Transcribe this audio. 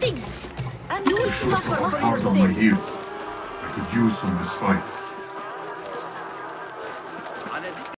things. And you will suffer for your sins. on my youth. I could use some respite.